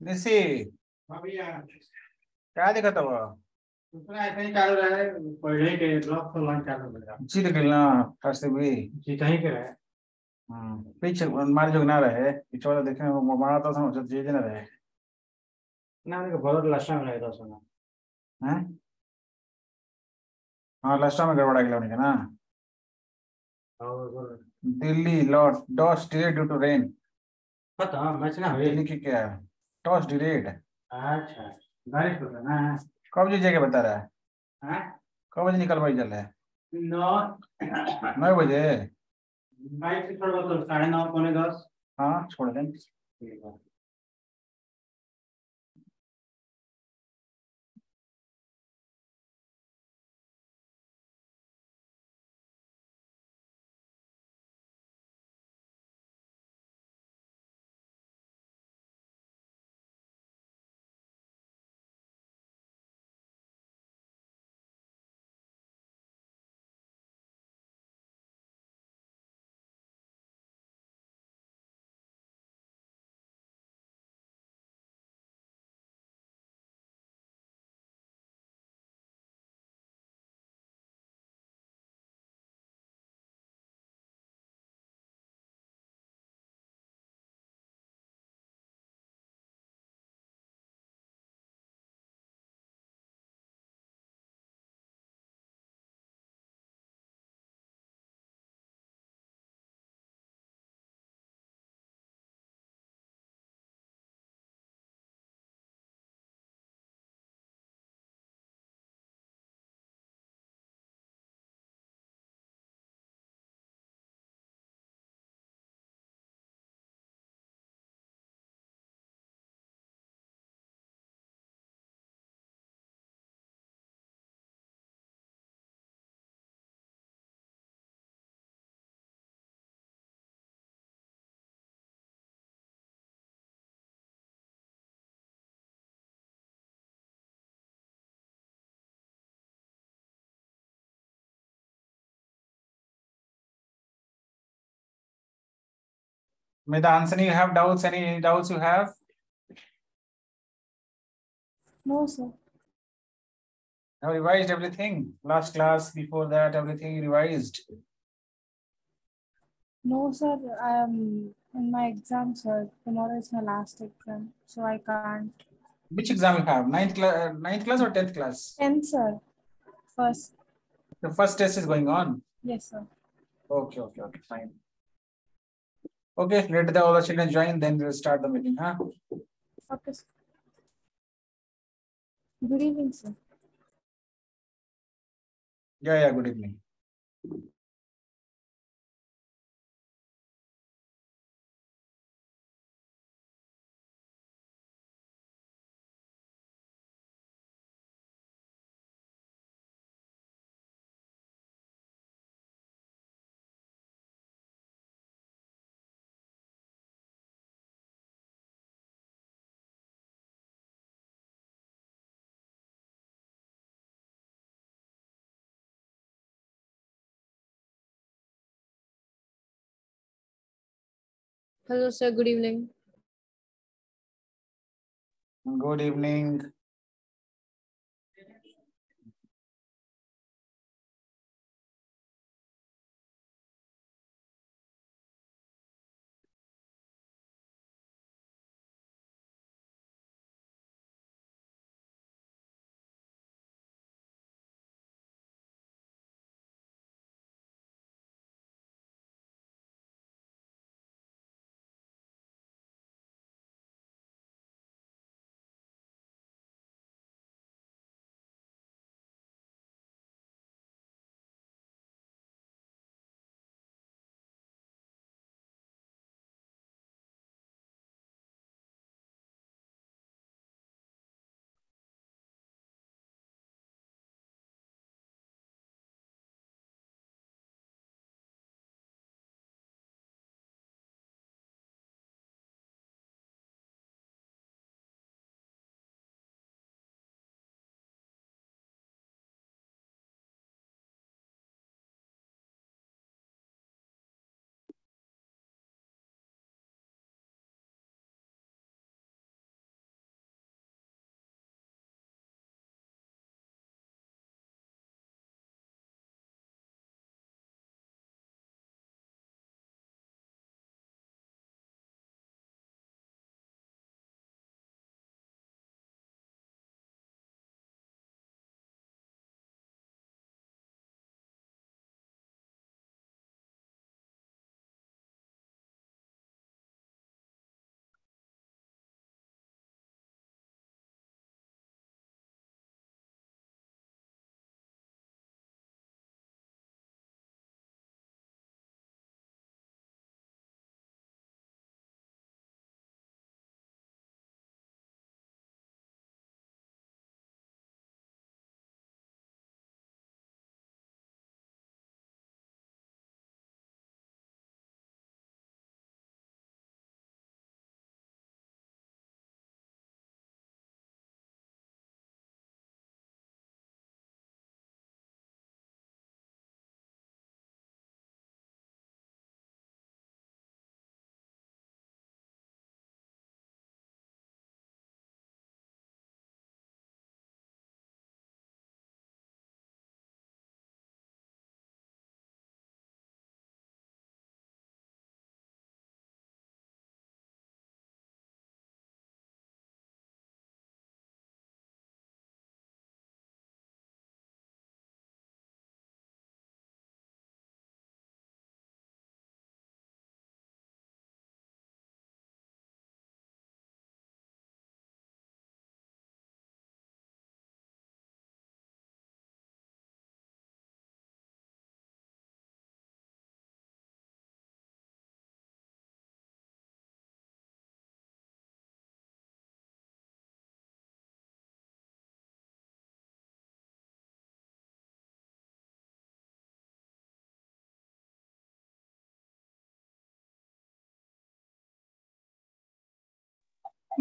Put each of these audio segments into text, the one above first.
निसी क्या दिक्कत हुआ दूसरा ऐसे ही चालू रहा है पढ़ने के ब्लॉक तो लॉन्च चालू हो। गया जीत खेलना फ़र्स्ट भी। जीता ही के रहे हम्म, पीछे मार जो ना रहे पीछे वाला देखने में बड़ा तो समझ जीत ना रहे। ना मेरे को बहुत लशा में था सुना हैं? हाँ लास्ट में गड़बड़ा गया उनके ना। Delhi lot toss delayed due to rain. पता मैच ना हुई दिल्ली की क्या? है टॉस डिलेड अच्छा बारिश होता है कब जगह बता रहा है? हाँ? कब बजे निकल भाई चल रहा है? नौ। नौ बजे? भाई से थोड़ा बहुत साढ़े नौ पौने दस। हाँ छोड़ दें। May the answer you have doubts? Any doubts you have? No, sir. Have revised everything? Last class, before that, everything revised? No, sir. I am in my exam, sir. Tomorrow is my last exam, so I can't. Which exam you have? Ninth, cl- uh, ninth class or tenth class? Tenth, sir. First. The first test is going on? Yes, sir. Okay, okay, okay, fine. Okay, let the all the children join, then we'll start the meeting, huh? Okay, sir. Good evening, sir. Yeah, yeah, good evening. Hello, sir. Good evening. Good evening.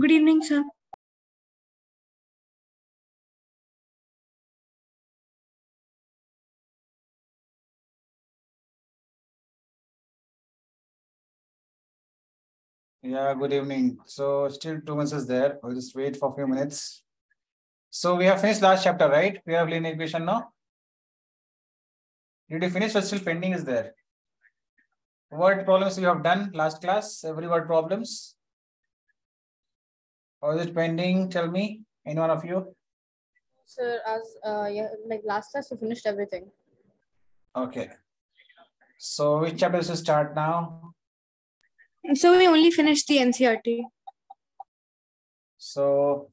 Good evening, sir. Yeah, good evening. So still two minutes is there. We'll just wait for a few minutes. So we have finished last chapter, right? We have linear equation now. Did you finish or still pending is there? What problems you have done last class? Every word problems? Or is it pending? Tell me, any one of you? Sir, as uh, yeah, like last class, we finished everything. Okay. So which chapter is to start now? So we only finished the NCERT. So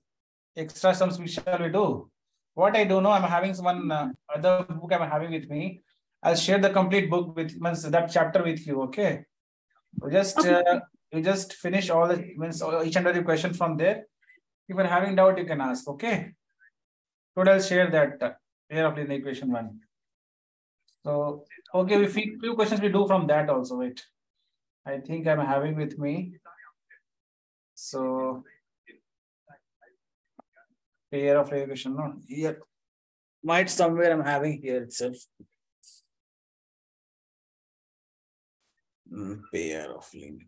extra sums which shall we do? What I do know, I'm having one uh, other book I'm having with me. I'll share the complete book with means that chapter with you. Okay. We just Okay. uh, you just finish all the means each and every question from there. If you're having doubt, you can ask. Okay. Good, I'll share that uh, here of the equation one. So okay, we few few questions we do from that also. Wait. I think I'm having with me. So pair of equation, no, here. Might somewhere I'm having here itself. Hmm, pair of linear.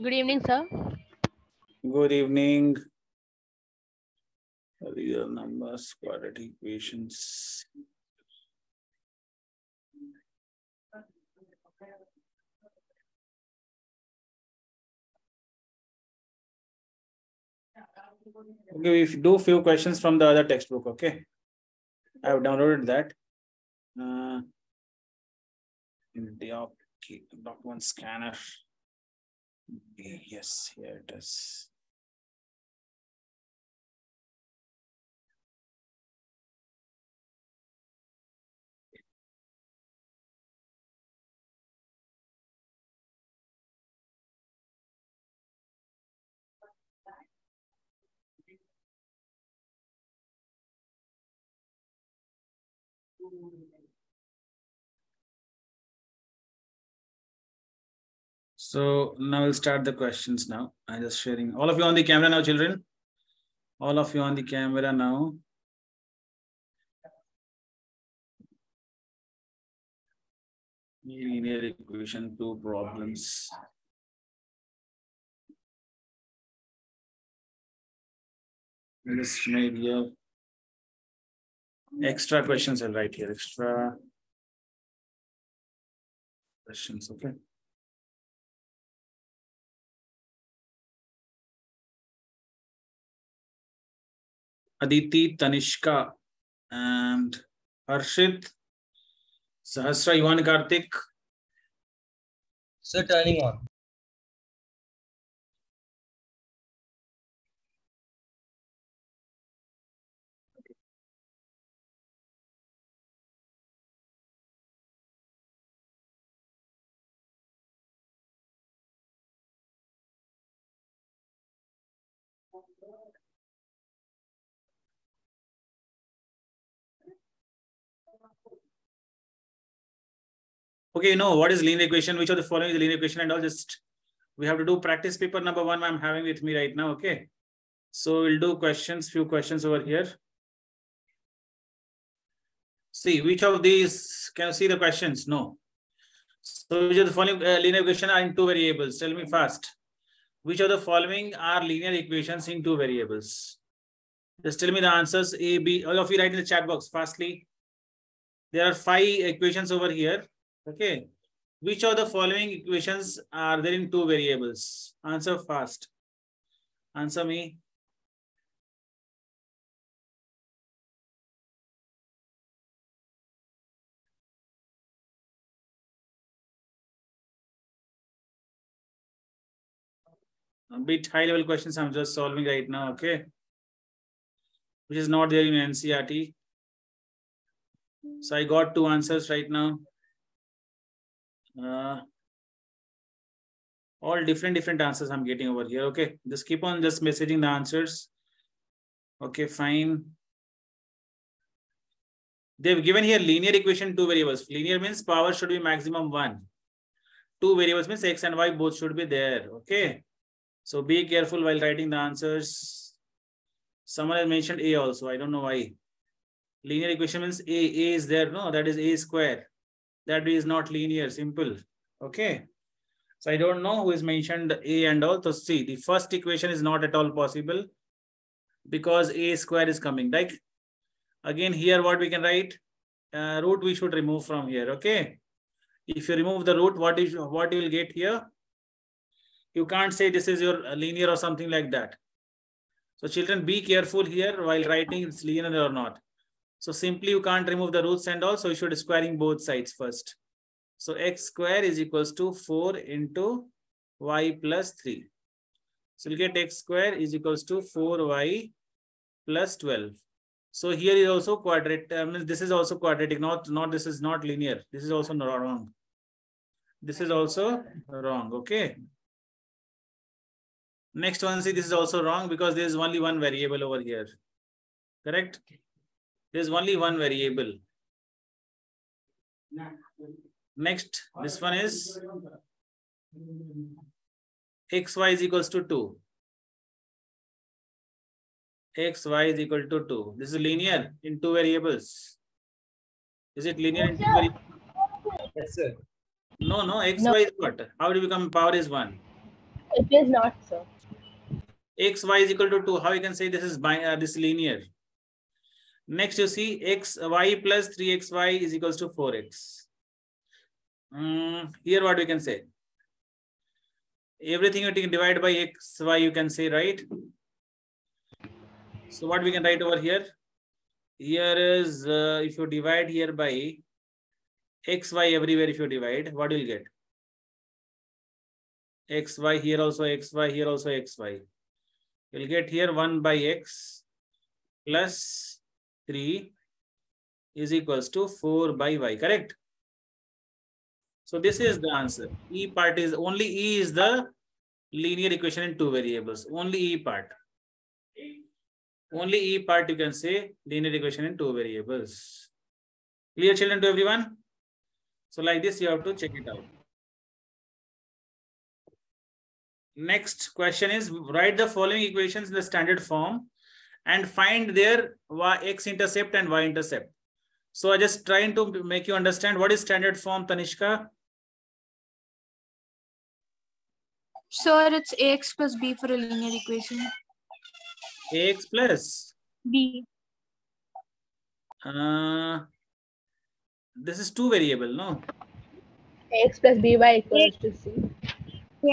Good evening, sir. Good evening. Real numbers, quadratic equations. Okay, we do few questions from the other textbook, okay? I have downloaded that. Uh, in the doc- document scanner. Yes, here it is. So now we'll start the questions now. I'm just sharing. All of you on the camera now, children? All of you on the camera now. Linear equation, two problems. This may be extra questions I'll write here, extra questions, okay? Aditi, Tanishka, and Harshit, Sahasra, Yuvan Karthik. Sir, turning on. Okay, you know what is linear equation? Which of the following is linear equation and all just we have to do practice paper number one I'm having with me right now. Okay. So we'll do questions, few questions over here. See which of these can you see the questions? No. So which of the following uh, linear equation are in two variables? Tell me fast. Which of the following are linear equations in two variables? Just tell me the answers A, B. All of you write in the chat box fastly. There are five equations over here. Okay. Which of the following equations are there in two variables? Answer fast. Answer me. A bit high level questions I'm just solving right now, okay? Which is not there in NCERT. So I got two answers right now. Uh, all different different answers I'm getting over here. Okay, just keep on just messaging the answers. Okay, fine. They've given here linear equation two variables. Linear means power should be maximum one. Two variables means x and y both should be there. Okay. So be careful while writing the answers. Someone has mentioned a also. I don't know why. Linear equation means a. A is there. No, that is a square. That is not linear. Simple. Okay. So I don't know who is mentioned a and all. So see, the first equation is not at all possible because a square is coming. Like again here, what we can write uh, root we should remove from here. Okay. If you remove the root, what is what you will get here? You can't say this is your linear or something like that. So children, be careful here while writing it's linear or not. So simply you can't remove the roots and also you should squaring both sides first. So x square is equals to 4 into y plus 3. So we'll get x square is equals to 4y plus 12. So here is also quadratic. Uh, I mean, this is also quadratic. Not, not this is not linear. This is also wrong. This is also wrong. Okay. Next one, see, this is also wrong because there is only one variable over here. Correct? There is only one variable. Next, this one is xy is equals to 2. xy is equal to 2. This is linear in two variables. Is it linear in two variables? Yes, sir. No, no, xy No. is what? How do you become power is 1? It is not, sir. xy is equal to 2. How you can say this is by uh, this linear? Next, you see x y plus 3xy is equals to 4x. Mm, here, what we can say? Everything you can divide by x, y, you can say, right? So, what we can write over here? Here is, uh, if you divide here by x, y everywhere, if you divide, what you will get? x, y, here also x, y, here also x, y. You'll get here 1 by x plus 3 is equals to 4 by y, correct? So this is the answer. E part is only E is the linear equation in two variables. Only E part. Only E part you can say linear equation in two variables. Clear children to everyone? So like this you have to check it out. Next question is write the following equations in the standard form and find their x-intercept and y-intercept. So I just trying to make you understand what is standard form, Tanishka. Sir, it's ax plus b for a linear equation. ax plus. b. Uh, this is two variable, no? X plus by equals to C.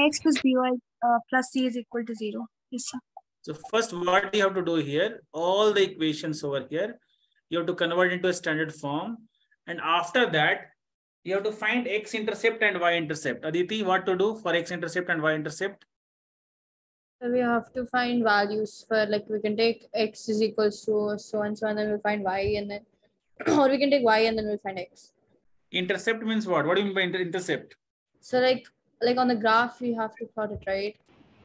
ax plus by uh, plus c is equal to 0. Yes, sir. So first, what you have to do here, all the equations over here, you have to convert into a standard form. And after that, you have to find x-intercept and y-intercept. Aditi, what to do for x-intercept and y-intercept? So we have to find values for like we can take x is equals to so and so and then we'll find y and then or we can take y and then we'll find x. Intercept means what? What do you mean by inter- intercept? So like like on the graph we have to plot it right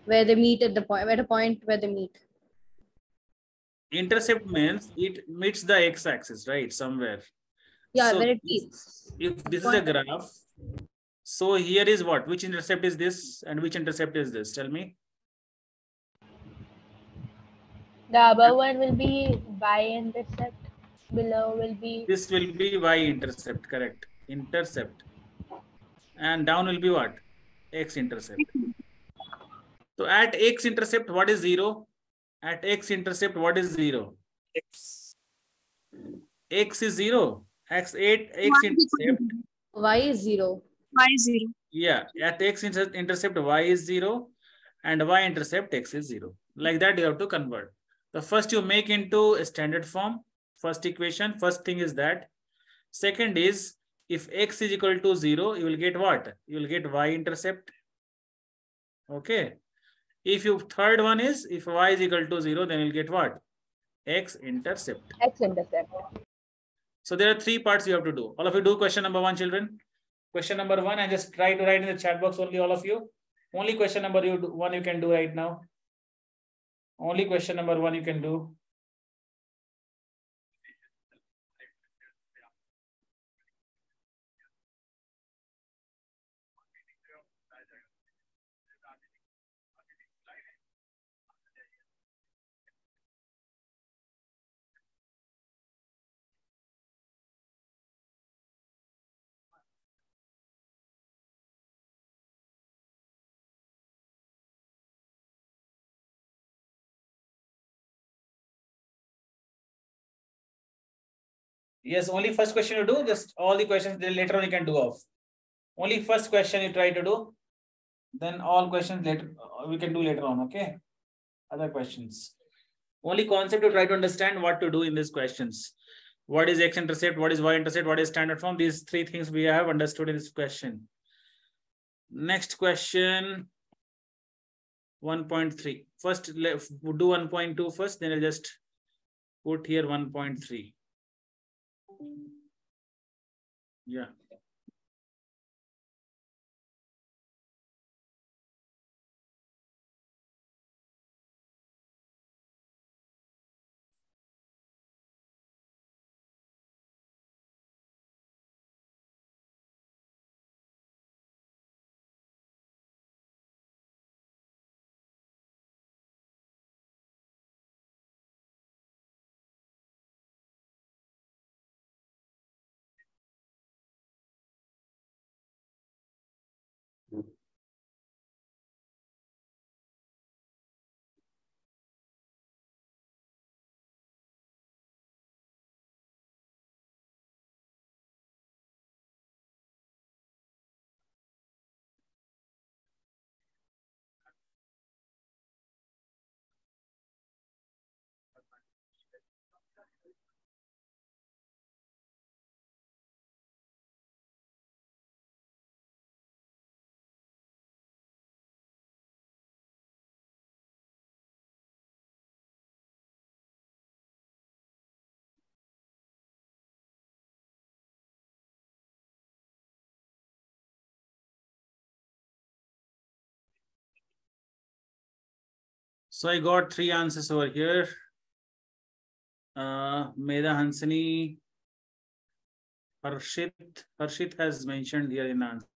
where they meet at the point at a point where they meet. Intercept means it meets the x-axis, right? Somewhere. Yeah, So where it this- meets. If this is a graph, so here is what? Which intercept is this and which intercept is this? Tell me. The above one will be y-intercept. Below will be This will be y-intercept, correct? Intercept. And down will be what? X intercept. So at X intercept, what is zero? At X intercept, what is zero? X. X is zero. X8, X Y is equal to intercept. zero. Y is zero. Y is zero. Yeah, at X inter- intercept, Y is zero. And Y intercept, X is zero. Like that, you have to convert. The first you make into a standard form. First equation, first thing is that. Second is, if X is equal to zero, you will get what? You will get Y intercept. Okay. If you third one is, if Y is equal to zero, then you'll get what? X intercept. X intercept. So there are three parts you have to do. All of you do question number one, children. Question number one, and just try to write in the chat box only all of you. Only question number you do, one you can do right now. Only question number one you can do. Yes, only first question you do, just all the questions later on you can do off. Only first question you try to do. Then all questions later, uh, we can do later on, okay? Other questions. Only concept to try to understand what to do in these questions. What is x-intercept, what is y-intercept, what is standard form? These three things we have understood in this question. Next question. 1.3. First, do 1.2 first, then I'll just put here 1.3. Yeah. So I got three answers over here. Uh, Meda Hansani, Harshit, Harshit has mentioned here in answer.